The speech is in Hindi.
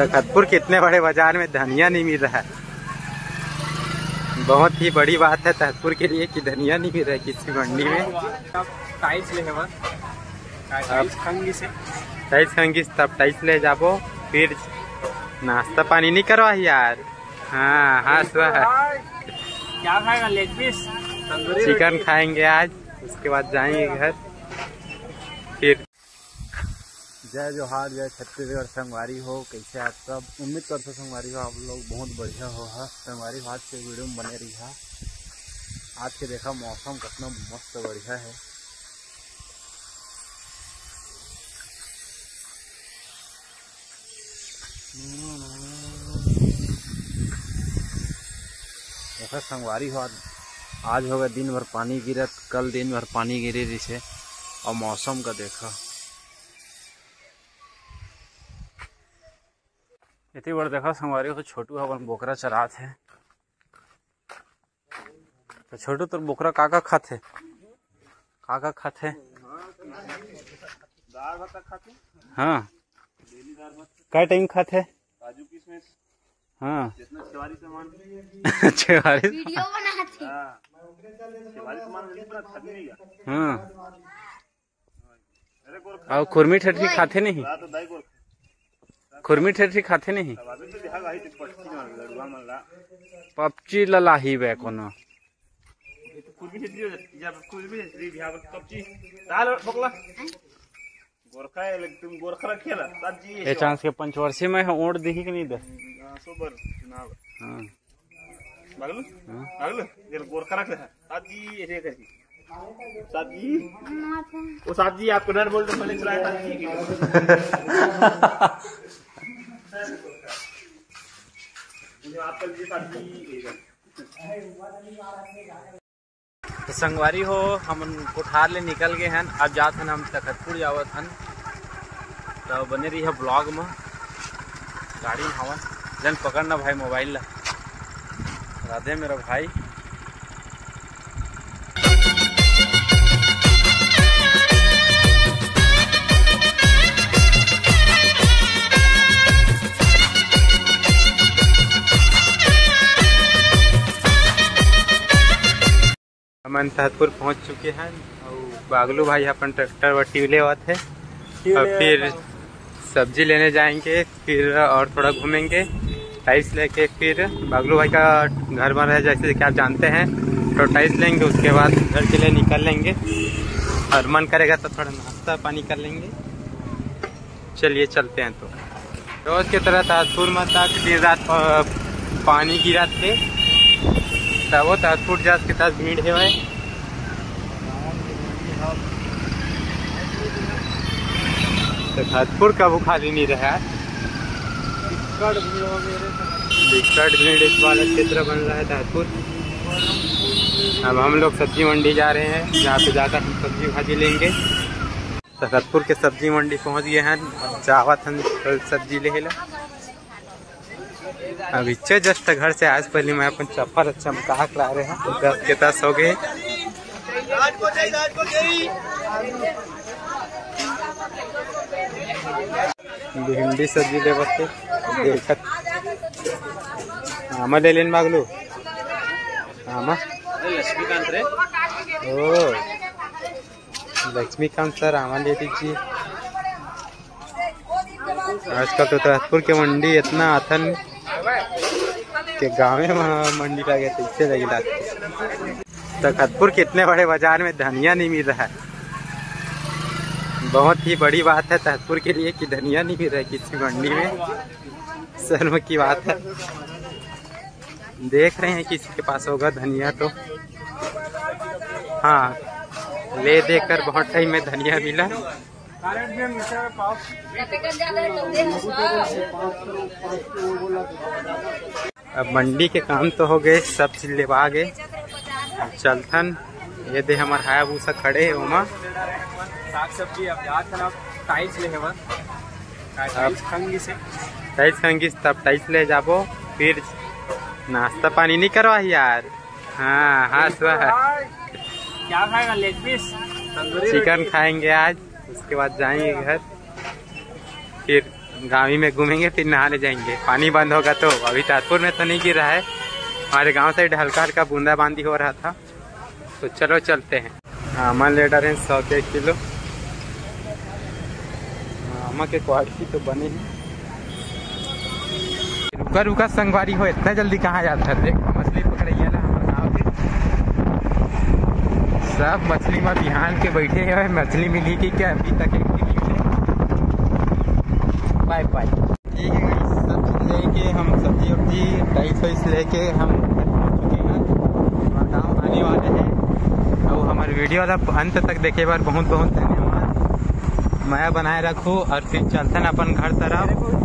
तखतपुर के इतने बड़े बाज़ार में धनिया नहीं मिल रहा है। बहुत ही बड़ी बात है तखतपुर के लिए कि धनिया नहीं मिल रहा है किसी मंडी में। टाइल्स टाइल्स खंगी से। तब टाइल्स ले जाबो फिर नाश्ता पानी नहीं करवा यार। हाँ हाँ सुहा क्या खाएगा लेग पीस चिकन खाएँगे आज उसके बाद जाएँगे घर। फिर जय जोहार, जय छत्तीसगढ़। संगवारी हो, कैसे आप सब? उम्मीद करते संगवारी हो आप लोग बहुत बढ़िया हो, है। संगवारी हो, आज के वीडियो में बने रही है। आज के देखा, मौसम कितना मस्त बढ़िया है। देखा, संगवारी हो, आज आज होगा दिन भर पानी गिरत कल दिन भर पानी गिरे रही और मौसम का देखा। इतनी बड़ देखा संगवारी को छोटू अपन बोकरा चरात है। तो छोटू तो बोकरा का का खाते का का खाते दाल भात खाते हाँ टाइम खाते काजू किशमिश हाँ। छेवारी? वीडियो बनाते। हाँ। और खुरमी ठठी खाते नहीं? तो खुरमी ठठी खाते नहीं? तो देखा तो पपची ललाही बे कोनो। तो ये चांस के पंचवर्षी में है ओढ़ दी कि नहीं दे? चुनाव हाँ। बागलू। ये गोरखा रख ले साथ जी ऐसे करके साथ जी वो साथ आपको डर चलाए साथ जी मुझे आपका जी साथ जी तो संगवारी हो, हम कोठार ले निकल गए हैं। अब जात हन हम तखतपुर जावत हन तो बने रही है ब्लॉग में। गाड़ी में हवन। जन पकड़ना भाई मोबाइल ला। राधे मेरा भाई। हम अंतपुर पहुँच चुके हैं और बागलू भाई अपन ट्रैक्टर व टिवले हुआ थे और फिर सब्ज़ी लेने जाएँगे फिर और थोड़ा घूमेंगे। टाइल्स लेके फिर बागलू भाई का घर बन रहा है जैसे कि आप जानते हैं। तो टाइल्स लेंगे उसके बाद घर के लिए निकल लेंगे। और मन करेगा तो थोड़ा नाश्ता पानी कर लेंगे। चलिए चलते हैं तो। रोज की तरह ताजपुर में तक दिन रात पानी गिरा थे तब वो ताजपुर जात के साथ भीड़ है भाई तो ताजपुर का वो खाली नहीं रहा। विकट भीड़ इस वाला क्षेत्र बन रहा है ताजपुर अब हम लोग सब्ज़ी मंडी जा रहे हैं, जहाँ पे जाकर हम सब्ज़ी भाजी लेंगे। तखतपुर के सब्ज़ी मंडी पहुँच गए हैं, अब जावत हम सब्ज़ी ले ला। अब इच्छे जस्ट घर से आज पहले मैं अपन चप्पल चमका ला रहे हैं। तो दस के दस हो गए। भिंडी सब्ज़ी ले बच्चे। देखत आमा ले लेन मागलू आमा लक्ष्मीकांत रे ओ, लक्ष्मीकांत सर आमा ले दीजिए आजकल तो ताजपुर के मंडी इतना अथन के गाँव मंडी लगे तो इससे लगी लागते तखतपुर के इतने बड़े बाज़ार में धनिया नहीं मिल रहा है। बहुत ही बड़ी बात है तखतपुर के लिए कि धनिया नहीं मिल रहा है किसी मंडी में। शर्म की बात है। देख रहे हैं किसी के पास होगा धनिया तो। हाँ ले देकर बहुत टाइम में धनिया मिला। अब मंडी के काम तो हो गए सब चीज़ लेवा गए चलथन। ये दे हमार हाया भूसा खड़े है उमा। साग सब्ज़ी अब टाइल्स ले टाइल्स खंगी से। टाइल्स खंगी तब टाइल्स ले जाबो। फिर नाश्ता पानी नहीं करवा यार। हाँ हाँ। सुहा क्या खाएगा लेग पीस चिकन खाएँगे आज उसके बाद जाएँगे घर। फिर गाँव में घूमेंगे, फिर नहाने जाएँगे। पानी बंद होगा तो। अभी ताजपुर में तो नहीं गिर रहा है। हमारे गाँव साइड हल्का हल्का बूंदाबांदी हो रहा था। तो चलो चलते हैं। आमा ले डाले सौ के किलो। आमा के क्वालिटी तो बने हैं। रुका रुका, संगवारी हो, इतना जल्दी कहाँ जाता है देख मछली पकड़िए ना सब मछली में बिहान के बैठे हैं, मछली मिली कि क्या अभी तक बाय बाय ठीक है सब चीज़ लेके हम सब्ज़ी वब्जी टाइस वाइस लेके हम चुके हैं। और गाँव आने वाले हैं। और हमारे वीडियो वाला अंत तक देखे बार बहुत बहुत धन्यवाद। माया बनाए रखो और फिर चलते अपन घर तरफ़।